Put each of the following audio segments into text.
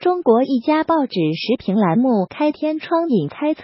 中国一家报纸时评栏目开天窗引猜测。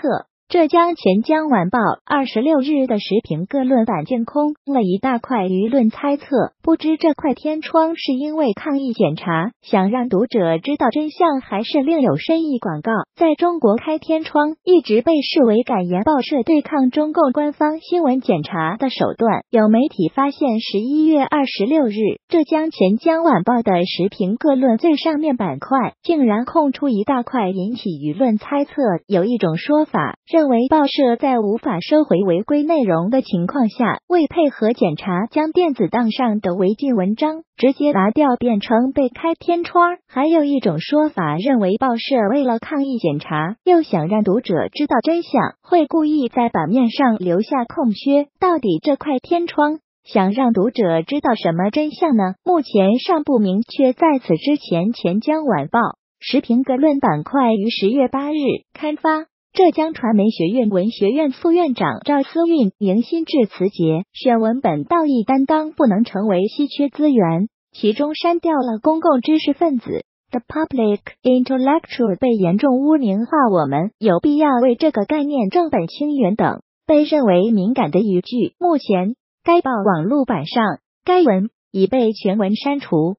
浙江钱江晚报二十六日的时评各论版净空了一大块舆论猜测，不知这块天窗是因为抗议检查，想让读者知道真相，还是另有深意？广告在中国开天窗一直被视为敢言报社对抗中共官方新闻检查的手段。有媒体发现，十一月二十六日，浙江钱江晚报的时评各论最上面板块竟然空出一大块，引起舆论猜测。有一种说法。认为报社在无法收回违规内容的情况下，未配合检查，将电子档上的违禁文章直接拿掉，变成被开天窗。还有一种说法认为，报社为了抗议检查，又想让读者知道真相，会故意在版面上留下空缺。到底这块天窗想让读者知道什么真相呢？目前尚不明确。在此之前，钱江晚报时评格论板块于十月八日刊发。浙江传媒学院文学院副院长赵思运迎新致辞节选文本道义担当不能成为稀缺资源，其中删掉了公共知识分子 the public intellectual 被严重污名化，我们有必要为这个概念正本清源等被认为敏感的语句。目前该报网络版上该文已被全文删除。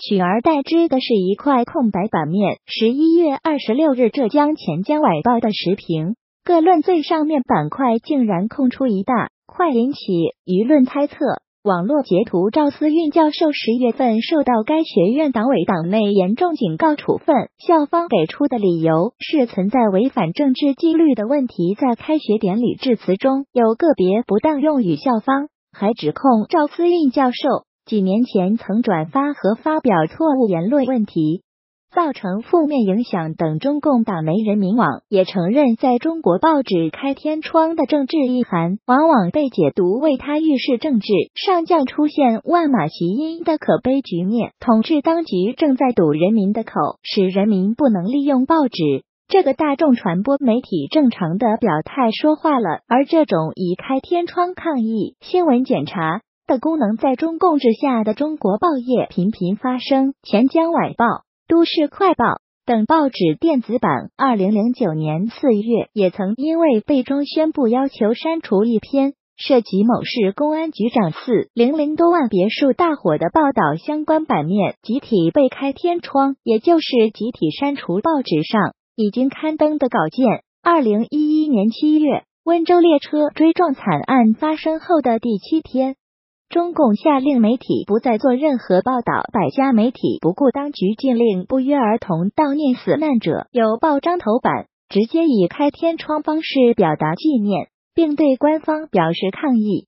取而代之的是一块空白版面。十一月二十六日，浙江钱江晚报的时评各论最上面板块竟然空出一大块，引起舆论猜测。网络截图：赵思运教授十月份受到该学院党委党内严重警告处分，校方给出的理由是存在违反政治纪律的问题。在开学典礼致辞中有个别不当用语，校方还指控赵思运教授。几年前曾转发和发表错误言论问题，造成负面影响等。中共党媒人民网也承认，在中国报纸开天窗的政治意涵，往往被解读为他预示政治上将出现万马齐喑的可悲局面。统治当局正在堵人民的口，使人民不能利用报纸这个大众传播媒体正常的表态说话了。而这种以开天窗抗议新闻检查。的功能在中共治下的中国报业频频发生，钱江晚报、都市快报等报纸电子版，二零零九年四月也曾因为被中宣部要求删除一篇涉及某市公安局长四零零多万别墅大火的报道，相关版面集体被开天窗，也就是集体删除报纸上已经刊登的稿件。二零一一年七月，温州列车追撞惨案发生后的第七天。中共下令媒体不再做任何报道，百家媒体不顾当局禁令，不约而同悼念死难者。有报章头版直接以开天窗方式表达纪念，并对官方表示抗议。